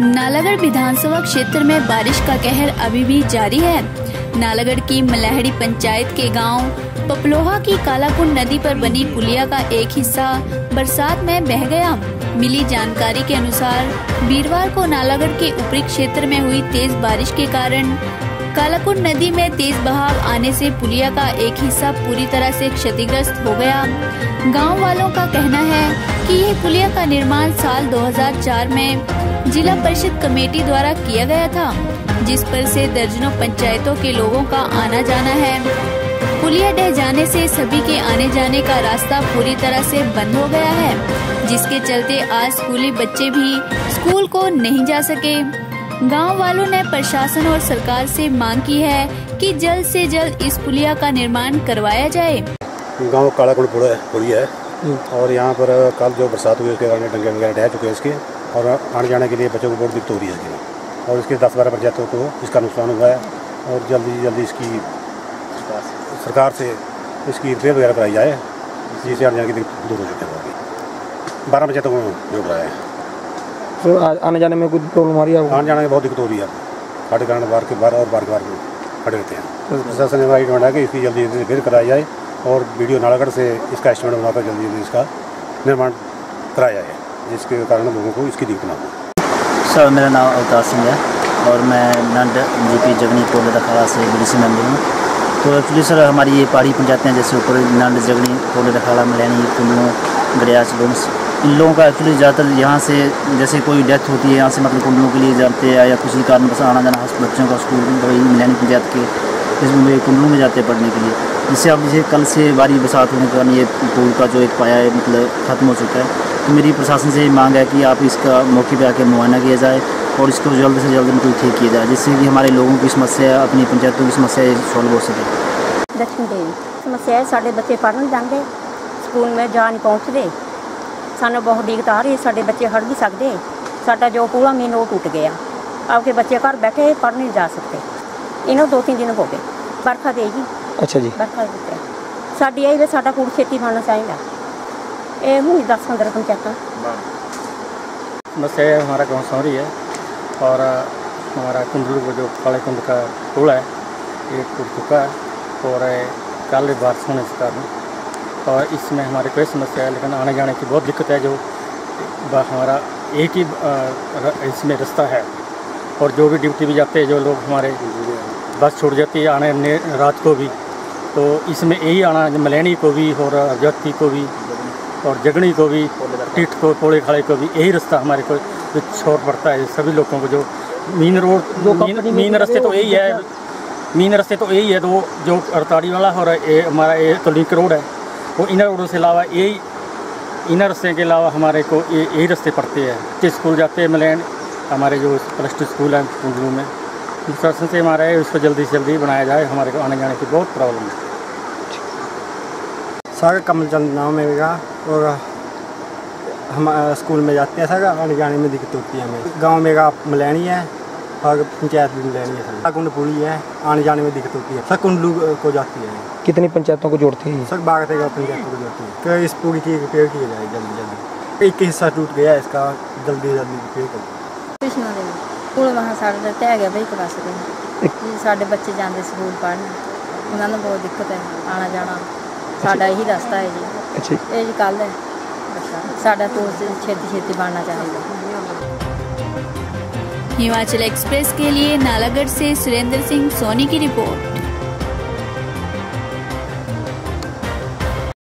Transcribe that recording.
नालागढ़ विधानसभा क्षेत्र में बारिश का कहर अभी भी जारी है। नालागढ़ की मलहड़ी पंचायत के गाँव पपलोहा की कालाकुंड नदी पर बनी पुलिया का एक हिस्सा बरसात में बह गया। मिली जानकारी के अनुसार वीरवार को नालागढ़ के ऊपरी क्षेत्र में हुई तेज बारिश के कारण कालाकुंड नदी में तेज बहाव आने से पुलिया का एक हिस्सा पूरी तरह से क्षतिग्रस्त हो गया। गाँव वालों का कहना है कि यह पुलिया का निर्माण साल 2004 में जिला परिषद कमेटी द्वारा किया गया था, जिस पर से दर्जनों पंचायतों के लोगों का आना जाना है। पुलिया ढह जाने से सभी के आने जाने का रास्ता पूरी तरह से बंद हो गया है, जिसके चलते आज स्कूली बच्चे भी स्कूल को नहीं जा सके। गाँव वालों ने प्रशासन और सरकार से मांग की है कि जल्द से जल्द इस पुलिया का निर्माण करवाया जाए। गाँव कालाकुंड पुलिया है। और यहाँ पर कल जो बरसात हुई उसके कारण डंगे वगैरह ढह चुके हैं इसके और आने जाने के लिए बच्चों को बहुत दिक्कत हो रही है इसकी। और इसके दस बारह पंचायतों को इसका नुकसान हुआ है और जल्दी जल्दी इसकी सरकार से। इसकी रिपेयर वगैरह कराई जाए जिससे आने जाने की दिक्कत दूर हो चुकी है। बारह पंचायतों को जोड़ रहा है। तो आने जाने में कुछ प्रॉब्लम आ रही है? आने जाने में बहुत दिक्कत हो रही है। खाटे कारण बार के बार और बार के बार खड़े रहते हैं। तो प्रशासन ने हमारी डिमांड है कि इसकी जल्दी जल्दी रिपेयर कराई जाए और वीडियो नालागढ़ से इसका एस्टिमेट बनाकर जल्दी जल्दी इसका निर्माण कराया जाए जिसके कारण लोगों को इसकी दिक्कत ना हो। सर, मेरा नाम अवतार सिंह है और मैं नंड जी पी जगनी कोले दखाड़ा से बीडीसी मेंबर हूँ। तो एक्चुअली सर, हमारी ये पहाड़ी पंचायतें जैसे ऊपर नंड जगनी कोले दखाड़ा मलैनी, कुल्लू गड़ियाच लुम्स इन लोगों का एक्चुअली ज़्यादातर यहाँ से जैसे कोई डेथ होती है, यहाँ से मतलब कुल्लू के लिए जाते हैं या किसी कारण बस आना जाना बच्चों का स्कूल मलैनी पंचायत के इसमें कुल्लू में जाते हैं पढ़ने के लिए। जिससे अब जैसे कल से भारी बरसात होने के कारण ये पुल का जो एक पाया है मतलब ख़त्म हो चुका है तो मेरी प्रशासन से ये मांग है कि आप इसका मौके पे आके मुआयना किया जाए और इसको जल्द से जल्द मतलब ठीक किया जाए जिससे कि हमारे लोगों की समस्या अपनी पंचायतों की समस्या सॉल्व हो सके ਦਕਸ਼ਿਣ ਦੇਵੀ ਸਮੱਸਿਆ ਹੈ ਸਾਡੇ ਬੱਚੇ ਪੜ੍ਹਨ ਜਾਂਦੇ ਸਕੂਲ में ਜਾ ਨਹੀਂ ਪਹੁੰਚਦੇ ਸਾਨੂੰ ਬਹੁਤ ਦਿੱਕਤ ਆ ਰਹੀ ਹੈ ਸਾਡੇ ਬੱਚੇ ਹਟ ਨਹੀਂ ਸਕਦੇ ਸਾਡਾ ਜੋ ਪੂਰਾ ਮੇਨ ਉਹ ਟੁੱਟ ਗਿਆ आपके बच्चे घर बैठे पढ़ नहीं जा सकते इन्हों दो तीन दिन हो गए बरखा दे जी अच्छा जी बरखा ਦਿੱਤੇ ਸਾਡੀ ਇਹ ਵੀ ਸਾਡਾ ਕੁੜ ਛੇਤੀ ਬਣਨਾ ਚਾਹੀਦਾ ਇਹ ਹੁਣ 10 15 ਪੰਚਾਇਤਾਂ बस ये हमारा गांव सौरी है और अ, हमारा कुंडलू को जो काले कुंड का पुल है ये टूट चुका है और अ, कल बारिश होने के कारण और इसमें हमारी कोई समस्या है लेकिन आने जाने की बहुत दिक्कत है जो ब- हमारा एक ही अ, र- इसमें रास्ता है और जो भी ड्यूटी भी जाते हैं जो लोग हमारे बस छूट जाती है आने ने रात को भी तो इसमें यही आना मलैनी को भी और जाति को भी और जगनी को भी टिट को पोले खड़े को भी यही रास्ता हमारे को जो छोड़ पड़ता है। सभी लोगों को जो मीन रोड मीन, मीन रास्ते तो यही है। मीन रास्ते तो यही है तो जो अड़ताड़ी वाला और ये हमारा ये तो लिंक रोड है वो इन रोडों से अलावा यही इन रास्ते के अलावा हमारे को ये यही रास्ते पड़ते हैं। स्कूल जाते हैं मलैन हमारे जो प्लस टू स्कूल है कुंडलू में प्रशासन से हमारा है उसको जल्दी से जल्दी बनाया जाए हमारे को आने जाने की बहुत प्रॉब्लम है। सागर कमल चंद नाम है मेरा और हम अ, स्कूल में जाते हैं सागर आने जाने में दिक्कत होती है हमें गांव मेरा मलैनी है और पंचायत भी मलैनी है सर कुंड पुली है आने जाने में दिक्कत होती है सर कुंडलू को जाती है कितनी पंचायतों को जोड़ती है ये? सर बारह तेरह पंचायतों को जाती है तो इस पुल की रिपेयर की जाए जल्दी जल्दी एक हिस्सा टूट गया है इसका जल्दी जल्दी रिपेयर कर ਕ੍ਰਿਸ਼ਨਾ ਦੇਵੀ ਪੁਲ ਮਹਾ ਸਾਡੇ ਦਾ ਟਹਿ ਗਿਆ ਬਈ ਇੱਕ ਪਾਸੇ ਤੇ ਜੀ ਸਾਡੇ ਬੱਚੇ ਜਾਂਦੇ ਸਕੂਲ ਪੜ੍ਹਨ ਉਹਨਾਂ ਨੂੰ ਬਹੁਤ ਦਿੱਕਤ ਹੈ ਆਣਾ ਜਾਣਾ ਸਾਡਾ ਇਹੀ ਰਸਤਾ ਹੈ ਜੀ अच्छा जी ਇਹ ਜੀ ਕੱਲ ਹੈ ਸਾਡਾ ਪੁਲ ਛੇਤੀ ਛੇਤੀ ਬਣਨਾ ਚਾਹੀਦਾ हिमाचल एक्सप्रेस के लिए नालागढ़ से सुरेंद्र सिंह सोनी की रिपोर्ट